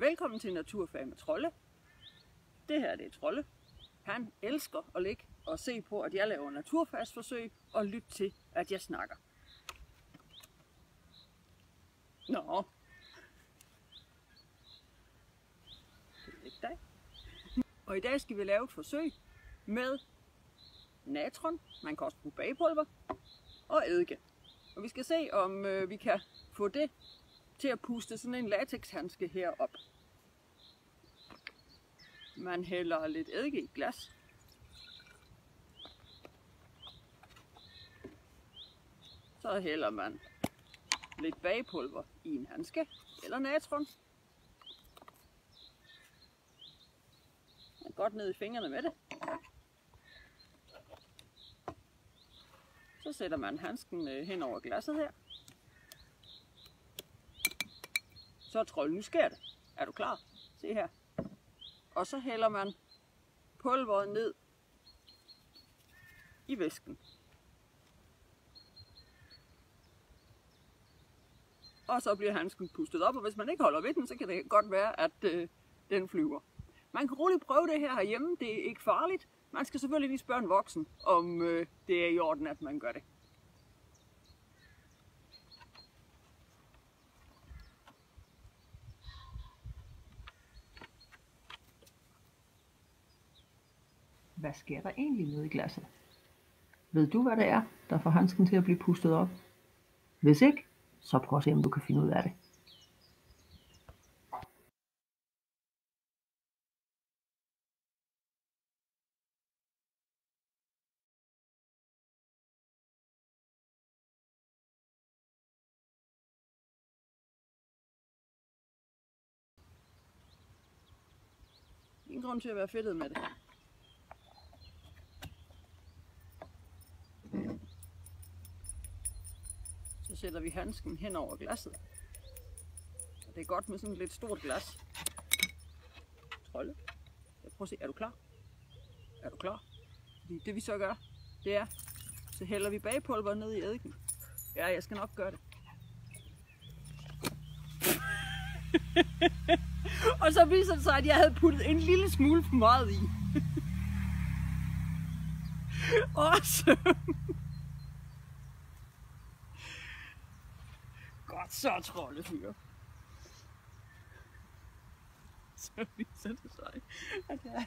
Velkommen til Naturfag med Trolle. Det her det er Trolle. Han elsker at ligge og se på, at jeg laver naturfagsforsøg og lytte til, at jeg snakker. Nå. Det er ikke dig. Og i dag skal vi lave et forsøg med natron, man kan også bruge bagepulver, og eddike. Og vi skal se, om øh, vi kan få det til at puste sådan en latexhandske her op. Man hælder lidt eddike i et glas. Så hælder man lidt bagepulver i en handske eller natron. Godt ned i fingrene med det. Så sætter man handsken øh, hen over glasset her. Så trold, nu sker det. Er du klar? Se her. Og så hælder man pulveret ned i væsken. Og så bliver handsken pustet op, og hvis man ikke holder ved den, så kan det godt være, at øh, den flyver. Man kan roligt prøve det her herhjemme, det er ikke farligt. Man skal selvfølgelig lige spørge en voksen, om øh, det er i orden, at man gør det. Hvad sker der egentlig nede i glasset? Ved du, hvad det er, der får handsken til at blive pustet op? Hvis ikke, så prøv at se, om du kan finde ud af det. Ingen grund til at være fedtet med det. Så sætter vi handsken hen over glasset. Og det er godt med sådan et lidt stort glas. Trolde. Jeg prøver at se, er du klar? Er du klar? Fordi det vi så gør, det er, så hælder vi bagpulver ned i eddiken. Ja, jeg skal nok gøre det. og så viser det sig, at jeg havde puttet en lille smule for meget i. Awesome. Så, troldefyr. Så viser det sig, at jeg